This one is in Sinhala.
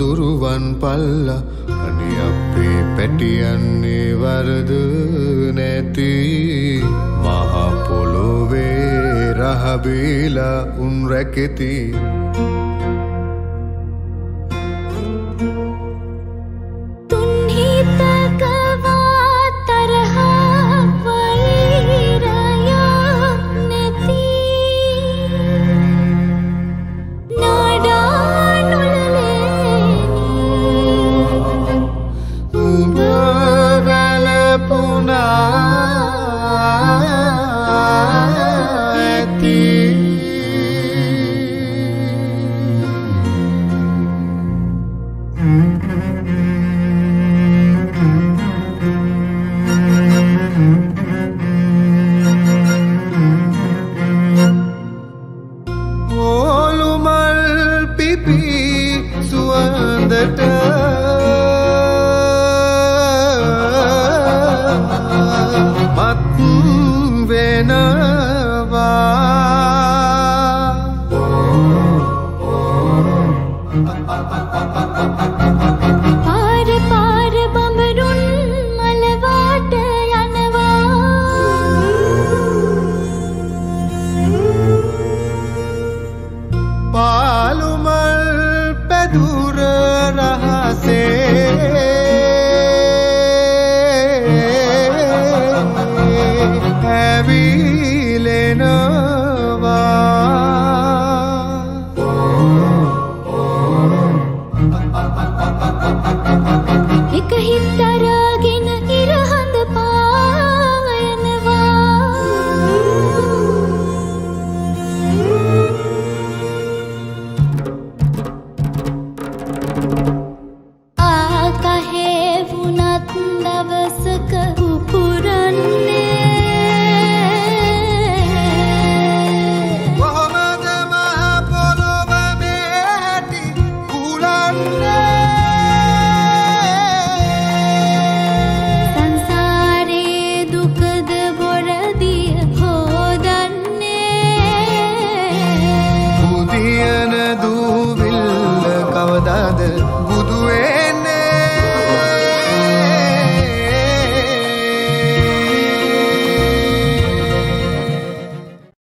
දුරුවන් පල්ල අනි අපේ පැටියන්නේ වරද නැතිී حبيل أن ركتي திருப்பி சுவந்தட்டா மத்தும் வேணா හිත් දරාගෙන ඉරහඳ පායනවා ආකහේ වුණත් දවසක උපුරන්නේ